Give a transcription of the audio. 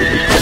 Yeah.